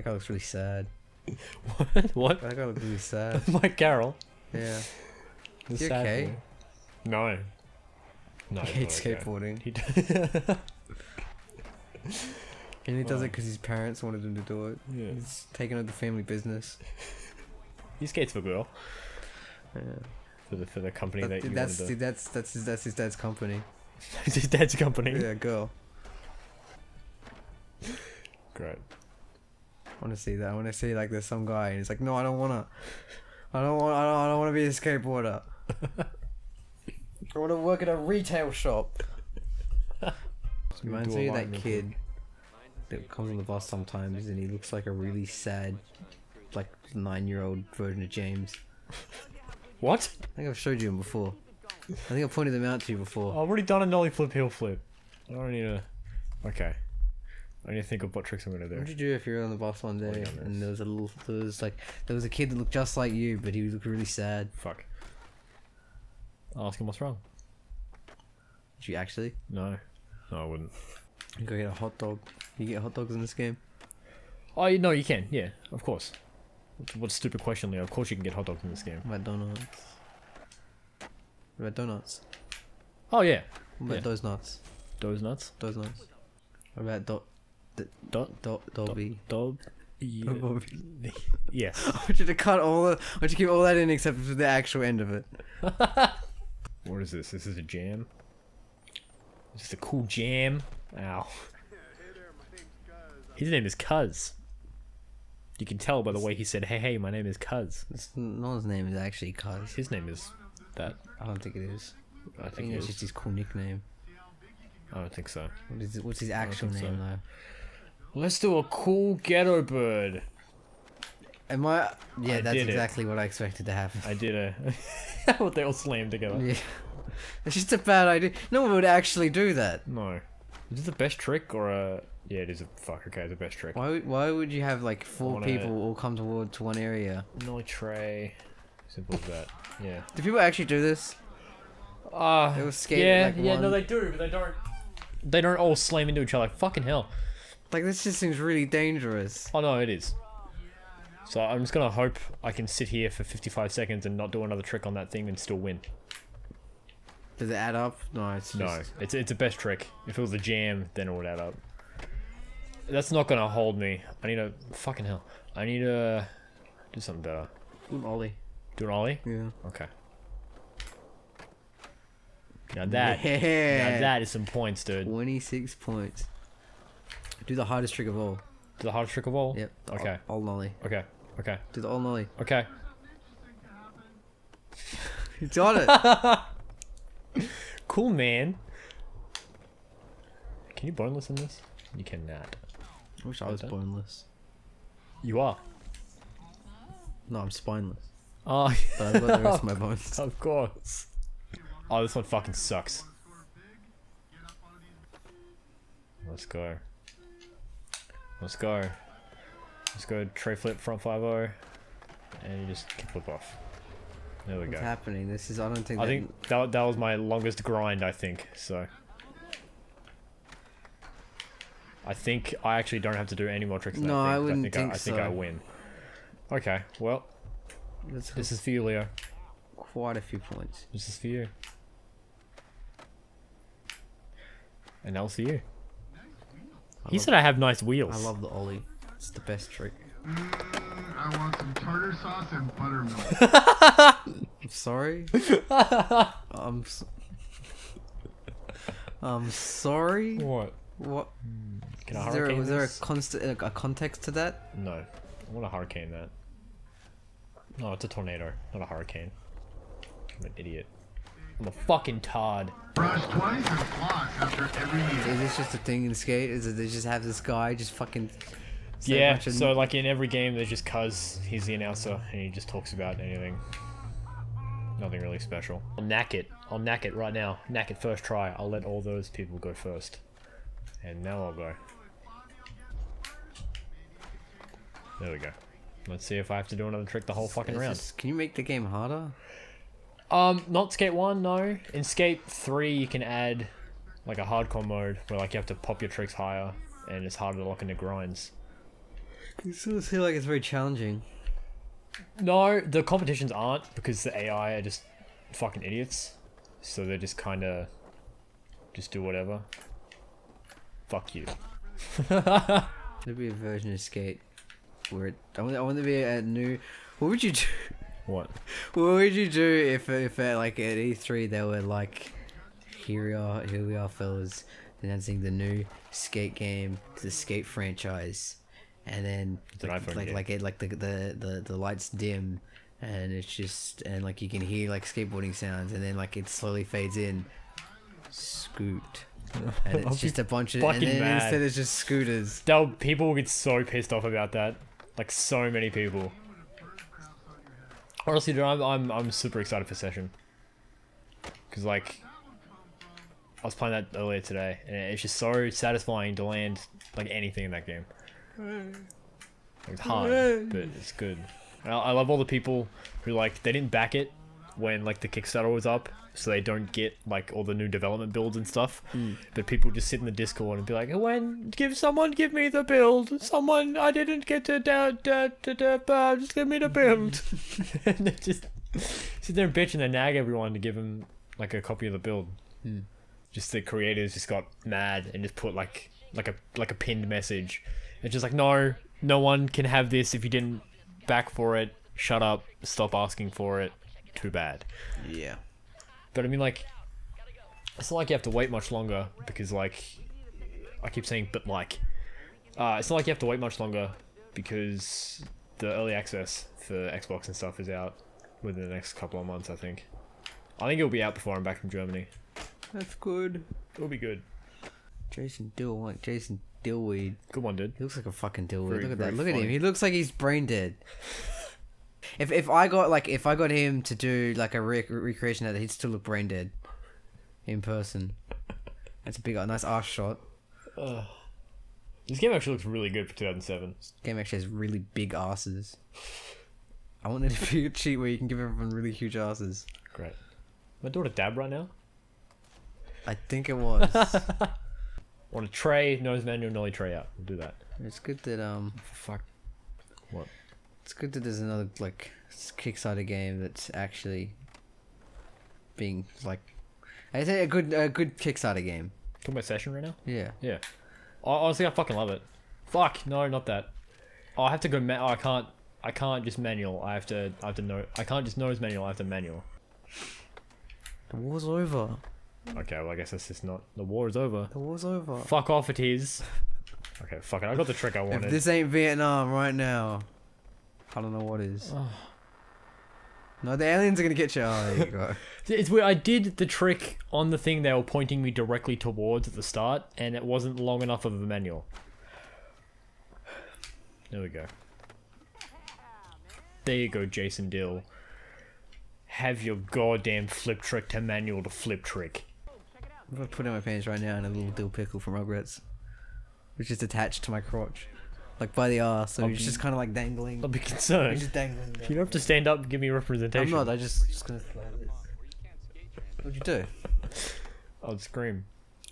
That guy looks really sad. what? What? That guy looks really sad. Mike Carroll. Yeah. The Is he sad okay? No. No. He hates skateboarding. He d- And he does Oh. it because his parents wanted him to do it. yeah. He's taking over the family business. He skates for girl. Yeah. For the for the company That- that you that's that's that's his that's his dad's company. His dad's company. Yeah, girl. Great. I want to see that. I want to see like there's some guy and he's like, no, I don't wanna. I don't want. I don't, I don't want to be a skateboarder. I want to work at a retail shop. Reminds Do a me of that kid that comes on the bus sometimes and he looks like a really sad, like nine year old version of James. What? I think I've showed you him before. I think I pointed them out to you before. I've already done a nollie flip heel flip. I don't need to. Okay. I need to think of what tricks I'm gonna do. What'd you do if you were on the bus one day and there was a little, there was like, there was a kid that looked just like you, but he looked really sad. Fuck. I'll ask him what's wrong. Did you actually? No. No, I wouldn't. You go get a hot dog. You get hot dogs in this game. Oh, you- no, you can. Yeah, of course. What, what a stupid question, Leo. Of course you can get hot dogs in this game. What about donuts? What about donuts? Oh, yeah. What about Yeah. those nuts? Those nuts. Those nuts. What about do, Dot. do, Dobby? Dob. Yeah. Dobby. yes. I want you to cut all the. I want you to keep all that in except for the actual end of it. What is this? This is a jam? This Is a cool jam? Ow. His name is Cuz. You can tell by the way he said, hey, hey, my name is Cuz. It's, no one's name is actually Cuz. His name is that. I don't think it is. I I think think it's is. just his cool nickname. I don't think so. What is it, what's his actual name so. though? Let's do a cool ghetto bird. Am I? Yeah, I that's did it. exactly what I expected to happen. I did a. what they all slammed together. Yeah. It's just a bad idea. No one would actually do that. No. Is this the best trick or a. Yeah, it is a. Fuck, okay, the best trick. Why? would- Why would you have like four people all come toward to one area? No tray. Simple as that. Yeah. Do people actually do this? Ah, They will skate yeah, like yeah, no, they do, but they don't. They don't all slam into each other. Fucking hell. Like this just seems really dangerous. Oh no, it is. So I'm just gonna hope I can sit here for 55 seconds and not do another trick on that thing and still win. Does it add up? No, it's No, it's it's a best trick. If it was a jam, then it would add up. That's not gonna hold me. I need a... fucking hell. I need to do something better. Do an ollie. Do an ollie. Yeah. Okay. Now that Yeah. now that is some points, dude. Twenty-six points. Do the hardest trick of all. Do the hardest trick of all. Yep. Okay. All, all nollie. Okay. Okay. Do the all nollie. Okay. You got it. Cool, man. Can you boneless in this? You cannot. I wish I was boneless. You are. No, I'm spineless. Oh, But I've got the rest of my bones. of course. Oh, this one fucking sucks. Let's go. Let's go. Let's go tray flip front 5 and you just flip off. There we What's go. What's happening? This is. I don't think. I that- think that, that was my longest grind, I think, so. I think I actually don't have to do any more tricks. No, I 'cause wouldn't think, think I, I think I win. Okay, well, That's this is for you, Leo. quite a few points. This is for you. And that was for you. I He said I have nice wheels. I love the ollie. It's the best trick. Mm, I want some tartar sauce and buttermilk. I'm sorry. I'm. s I'm sorry. What? What? Can I Is there, was there a this? constant a context to that? No. I want to hurricane that. No, it's a tornado, not a hurricane. I'm an idiot. I'm a fucking tard. Brush twice and floss after every Is this just a thing in skate? Is it they just have this guy just fucking? say Yeah, bunch of- so like in every game, there's just Cuz, he's the announcer, and he just talks about anything. Nothing really special. I'll knack it. I'll knack it right now. Knack it first try. I'll let all those people go first. And now I'll go. There we go. Let's see if I have to do another trick the whole fucking round. just- can you make the game harder? Um, not Skate 1, no. In Skate 3, you can add like a hardcore mode where like you have to pop your tricks higher and it's harder to lock into grinds. I still feel like it's very challenging. No, the competitions aren't because the AI are just fucking idiots. So they just kind of just do whatever. Fuck you. There'd be a version of Skate where it, I want, I want to be a new. What would you do? What? What would you do if if at, like at E3 they were like, here we are, here we are, fellas, announcing the new Skate game, the Skate franchise, and then like like like it like the the the the lights dim. And it's just and like you can hear like skateboarding sounds, and then like it slowly fades in. Scoot, and it's just a bunch of and then mad. instead it's just scooters. They'll, people will get so pissed off about that. Like so many people. Honestly, dude, I'm I'm, I'm super excited for session. Cause like, I was playing that earlier today, and it's just so satisfying to land like anything in that game. Like, it's hard, but it's good. I, I love all the people who like they didn't back it when like the Kickstarter was up, so they don't get like all the new development builds and stuff. But people just sit in the Discord and be like, "When give someone give me the build? Someone I didn't get to da da da da, da just give me the build." and they just sit there and bitch and they nag everyone to give them like a copy of the build. Hmm. Just the creators just got mad and just put like like a like a pinned message. It's just like no, no one can have this if you didn't back for it. Shut up. Stop asking for it. Too bad. Yeah. But I mean, like, it's not like you have to wait much longer because, like, I keep saying, but like, uh, it's not like you have to wait much longer because the early access for Xbox and stuff is out within the next couple of months. I think. I think it'll be out before I'm back from Germany. That's good. It'll be good. Jason Dill, like Jason Dillweed. Good one, dude. He looks like a fucking dillweed. Very- look at that. Look at him. He looks like he's brain dead. If if I got like if I got him to do like a re- recreation of that, he'd still look brain dead. In person. That's a big, a nice ass shot. This game actually looks really good for 2007. Game actually has really big asses. I want to be a cheat where you can give everyone really huge asses. Great. My daughter dab right now. I think it was. Want a tray, nose manual, nollie tray out. We'll do that. it's good that um, Fuck. What? It's good that there's another like Kickstarter game that's actually being like, I say a good a good Kickstarter game. Talking about session right now? Yeah. Yeah. Hon- Honestly, I fucking love it. Fuck no, not that. Oh, I have to go. Ma- oh, I can't. I can't just manual. I have to. I have to know. I can't just nose manual. I have to manual. The war's over. Okay, well I guess that's just not. The war is over. The war's over. Fuck off, it is. Okay, fuck it. I got the trick I If wanted. this ain't Vietnam right now, I don't know what is. Oh. No, the aliens are gonna get you. Oh, there you go. It's weird. I did the trick on the thing they were pointing me directly towards at the start, and it wasn't long enough of a manual. There we go. There you go, Jason Dill. Have your goddamn flip trick to manual to flip trick. I'm gonna put in my pants right now in a little dill pickle from Rugrats, which is attached to my crotch, like by the arse. So I'll it's be- just kind of like dangling. I'll be It's concerned. just dangling. You don't have to stand up and give me I'm representation. not. I just just gonna. What'd you do? I'd scream.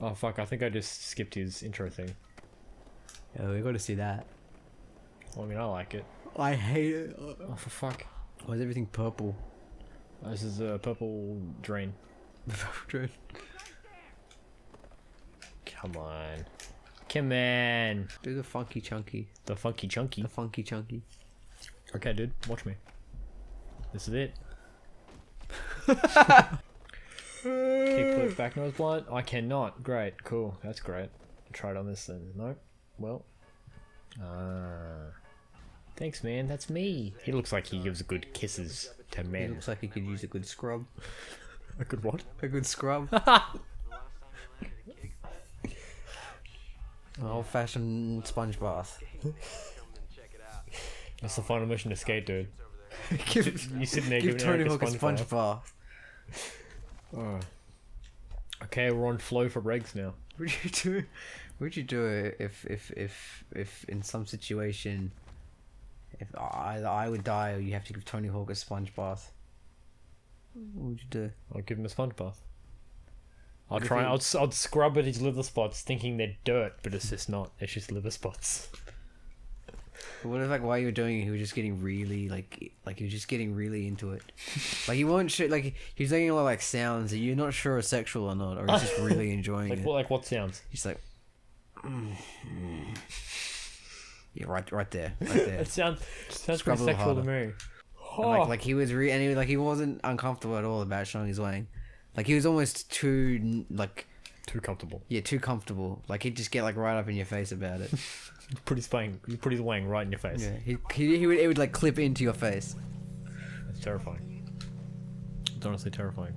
Oh fuck! I think I just skipped his intro thing. Yeah, we got to see that. Well, I mean, I like it. I hate it. Oh for fuck! Why is everything purple? Oh, this is a purple drain. Come on. Come on. Do the funky chunky. The funky chunky. The funky chunky. Okay, dude, watch me. This is it. Kickflip back nose blunt. I cannot. Great, cool. That's great. Try it on this then. Nope. Well. Ah. Thanks, man. That's me. He looks like he gives good kisses to men. He looks like he could use a good scrub. A good what? A good scrub. An old fashioned sponge bath. That's the final mission to skate, dude. give You sitting there give giving Tony Hawk a sponge sponge bath. Oh. Okay, we're on flow for regs now. Would you do? Would you do it if if if if in some situation, if either I would die or you have to give Tony Hawk a sponge bath? What would you do? I'll give him a sponge bath. I'll try. I'll, I'll scrub at his liver spots, thinking they're dirt, but it's just not. It's just liver spots. But what if like while you were doing it, he was just getting really like like he was just getting really into it. Like he wasn't sure, like he was making a lot of like sounds that you're not sure are sexual or not, or he's just really enjoying Like it. what? Like what sounds? He's like, mm, mm. yeah, right, right there, right there. It sounds sounds Scrub pretty sexual to me. And, like like he was re- and he like he wasn't uncomfortable at all about showing his wang. Like he was almost too like Too comfortable. yeah too comfortable. Like he'd just get like right up in your face about it. You put his wang, put his wang right in your face. Yeah, he, he, he would it would like clip into your face. That's terrifying. It's honestly terrifying.